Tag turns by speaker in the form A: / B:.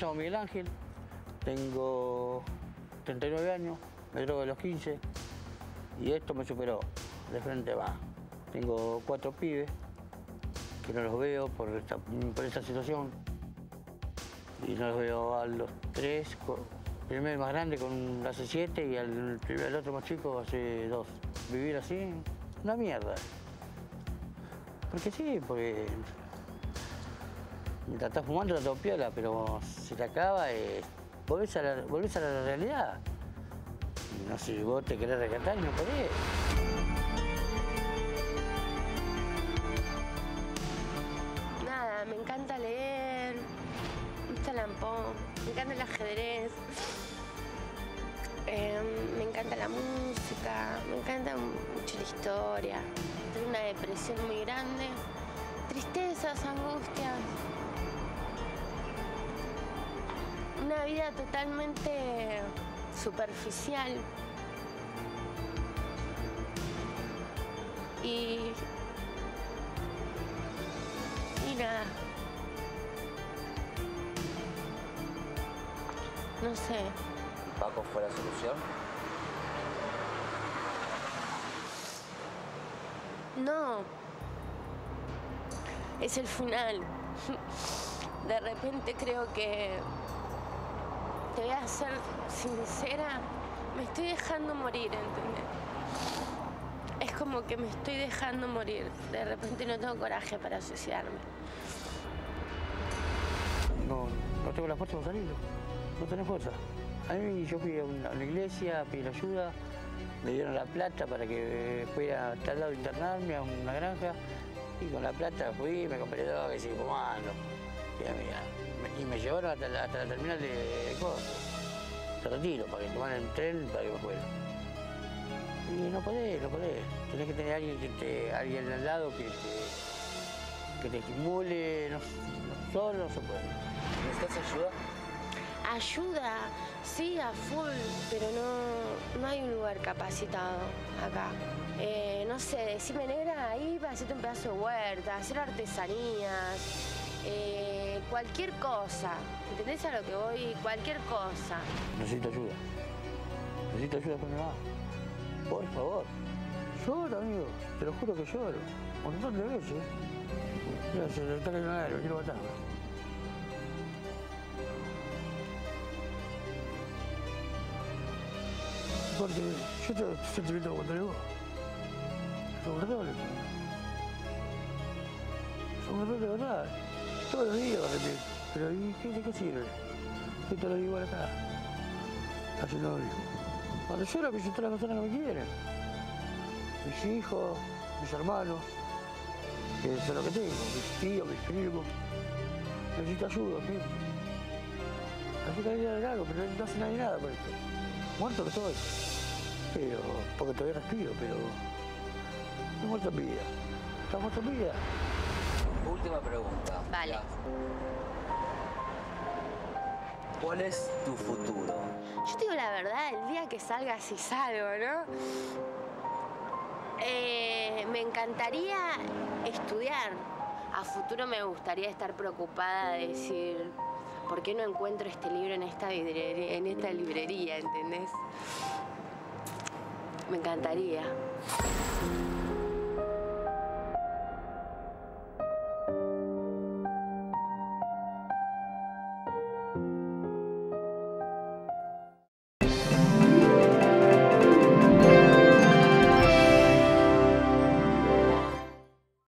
A: llamo Miguel Ángel, tengo 39 años, me drogo de los 15 y esto me superó. De frente va. Tengo cuatro pibes que no los veo por esta, situación y no los veo a los tres, el más grande con hace siete y al primer, el otro más chico hace dos. Vivir así, una mierda. Porque sí, porque mientras estás fumando la piola, pero se te acaba, eh, volvés, a la, la realidad. No sé, vos te querés rescatar y no podés.
B: Nada, me encanta leer, me gusta el lampón, me encanta el ajedrez, eh, me encanta la música, me encanta mucho la historia. Tengo una depresión muy grande, tristezas, angustias. Una vida totalmente superficial. Y y nada. No sé.
C: Paco fue la solución.
B: No. Es el final. De repente creo que. Te voy a ser sincera. Me estoy dejando morir, ¿entendés? Es como que me estoy dejando morir. De repente no tengo coraje para suicidarme.
A: No, no tengo la fuerza para salir. No tenés fuerza. A mí yo fui a una, iglesia pedir ayuda, me dieron la plata para que fuera lado a internarme, a una granja, y con la plata fui, me compré droga y fumando. Y, a mí, me- y me llevaron hasta la, hasta la terminal de, de Córdoba, de retiro, para que tomaran el tren para que me fuera. Y no podés, no podés. Tenés que tener alguien, que te, alguien al lado que te, que te estimule, no, no, solo no se puede.
C: ¿Necesitas ayuda?
B: Ayuda, sí, a full, pero no, no hay un lugar capacitado acá. Eh, no sé, decime negra, ahí para hacerte un pedazo de huerta, hacer artesanías, eh, cualquier cosa. ¿Entendés a lo que voy? Cualquier cosa.
A: Necesito ayuda. Necesito ayuda con mamá. Por favor. Lloro, amigo. Te lo juro que lloro. Un montón de veces. Está cayendo nada, lo quiero matar. Porque yo tengo sentimientos contra vos. Son errores. Son errores de verdad. Todos los días. Pero ¿y qué, de qué sirve? Yo te lo digo acá. Haciendo lo mismo. Cuando lloro, pienso en todas las personas que me quieren. Mis hijos, mis hermanos, que eso es lo que tengo, mis tíos, mis primos. Necesito ayuda, ¿sí? Así que hay algo, pero no hace nadie nada por esto. Muerto que estoy. Pero, porque todavía respiro, pero. No muerto en vida. Está muerto en vida.
C: Última pregunta.
B: Vale.
C: Ya. ¿Cuál es tu futuro?
B: Yo te digo la verdad, el día que salga si salgo, ¿no? Eh, me encantaría estudiar. A futuro me gustaría estar preocupada de decir, ¿por qué no encuentro este libro en esta librería, en esta librería ¿entendés? Me encantaría.